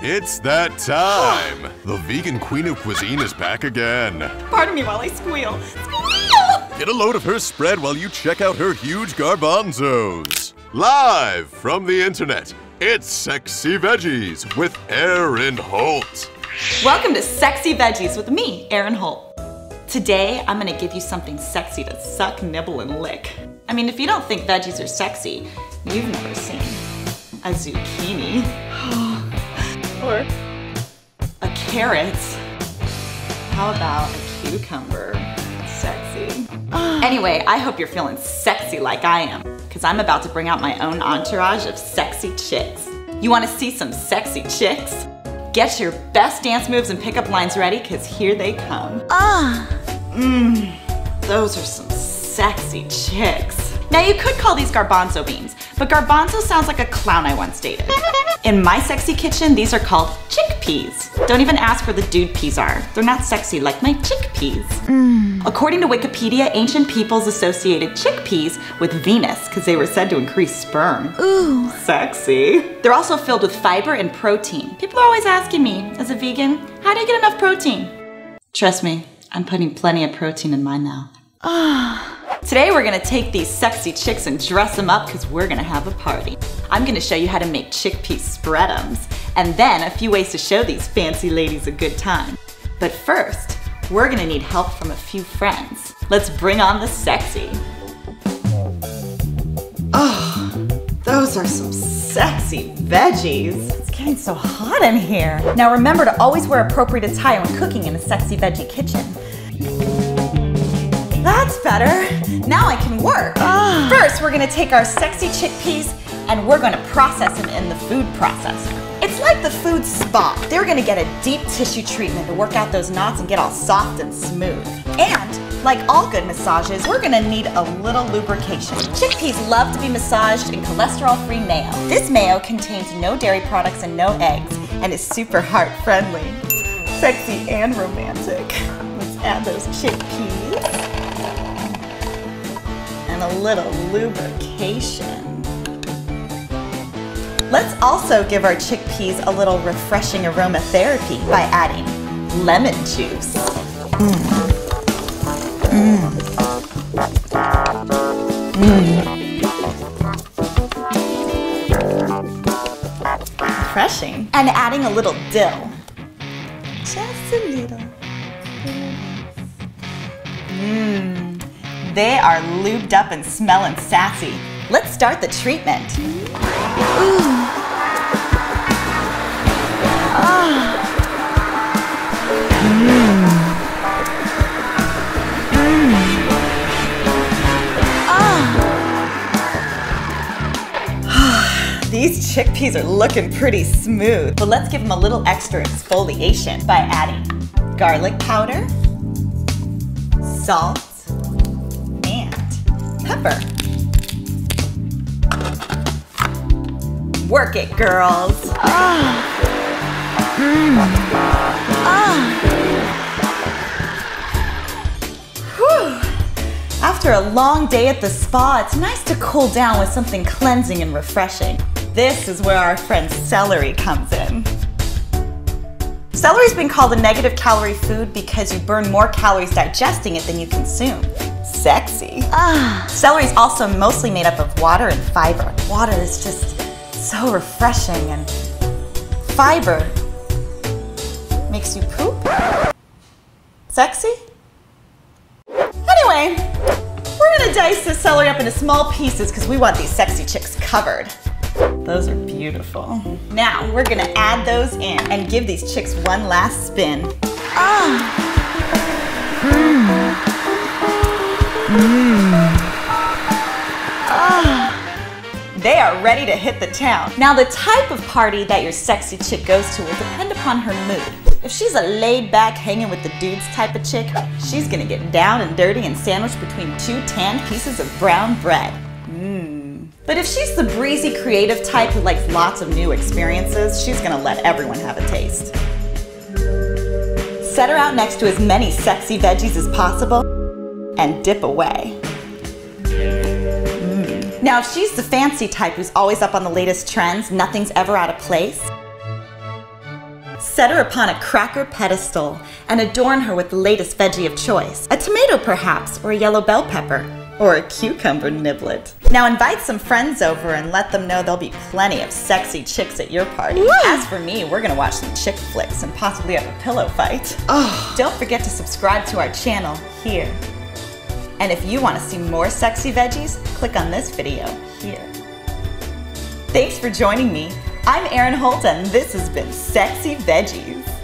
It's that time! the vegan queen of cuisine is back again. Pardon me while I squeal. Squeal! Get a load of her spread while you check out her huge garbanzos. Live from the internet, it's Sexie Veggies with Erin Holt. Welcome to Sexie Veggies with me, Erin Holt. Today, I'm gonna give you something sexy to suck, nibble, and lick. I mean, if you don't think veggies are sexy, you've never seen a zucchini. or a carrot. How about a cucumber? Sexy. Anyway, I hope you're feeling sexy like I am, because I'm about to bring out my own entourage of sexy chicks. You want to see some sexy chicks? Get your best dance moves and pickup lines ready, because here they come. Ah! Mmm, those are some sexy chicks. Now you could call these garbanzo beans, but garbanzo sounds like a clown I once dated. In my sexy kitchen, these are called chickpeas. Don't even ask where the dude peas are. They're not sexy like my chickpeas. Mm. According to Wikipedia, ancient peoples associated chickpeas with Venus because they were said to increase sperm. Ooh. Sexy. They're also filled with fiber and protein. People are always asking me, as a vegan, how do you get enough protein? Trust me, I'm putting plenty of protein in mine now. Ah. Today we're gonna take these sexy chicks and dress them up because we're gonna have a party. I'm gonna show you how to make chickpea spreadums, and then a few ways to show these fancy ladies a good time. But first, we're gonna need help from a few friends. Let's bring on the sexy. Oh, those are some sexy veggies. It's getting so hot in here. Now remember to always wear appropriate attire when cooking in a sexy veggie kitchen. That's better. Now I can work. Ah. First, we're gonna take our sexy chickpeas and we're gonna process them in the food processor. It's like the food spa. They're gonna get a deep tissue treatment to work out those knots and get all soft and smooth. And like all good massages, we're gonna need a little lubrication. Chickpeas love to be massaged in cholesterol-free mayo. This mayo contains no dairy products and no eggs, and is super heart-friendly. Sexy and romantic. Let's add those chickpeas little lubrication. Let's also give our chickpeas a little refreshing aromatherapy by adding lemon juice. Mmm. Refreshing. And adding a little dill. Just a little. Mmm. They are lubed up and smelling sassy. Let's start the treatment. Ooh. Ah. Ah. These chickpeas are looking pretty smooth, but let's give them a little extra exfoliation by adding garlic powder, salt, pepper. Work it, girls. Mm. Whew. After a long day at the spa, it's nice to cool down with something cleansing and refreshing. This is where our friend celery comes in. Celery's been called a negative calorie food because you burn more calories digesting it than you consume sexy. Ah. Celery is also mostly made up of water and fiber. Water is just so refreshing and fiber makes you poop. Sexy? Anyway, we're gonna dice this celery up into small pieces because we want these sexy chicks covered. Those are beautiful. Now, we're gonna add those in and give these chicks one last spin. Ah! Mmm. Mmm. They are ready to hit the town. Now the type of party that your sexy chick goes to will depend upon her mood. If she's a laid back, hanging with the dudes type of chick, she's gonna get down and dirty and sandwiched between two tanned pieces of brown bread. Mmm. But if she's the breezy, creative type who likes lots of new experiences, she's gonna let everyone have a taste. Set her out next to as many sexy veggies as possible and dip away. Mm. Now, if she's the fancy type who's always up on the latest trends, nothing's ever out of place, Set her upon a cracker pedestal and adorn her with the latest veggie of choice. A tomato, perhaps, or a yellow bell pepper, or a cucumber niblet. Now invite some friends over and let them know there'll be plenty of sexy chicks at your party. Woo! As for me, we're gonna watch some chick flicks and possibly have a pillow fight. Oh. Don't forget to subscribe to our channel here. And if you want to see more sexy veggies, click on this video here. Thanks for joining me. I'm Erin Holt and this has been Sexie Veggies.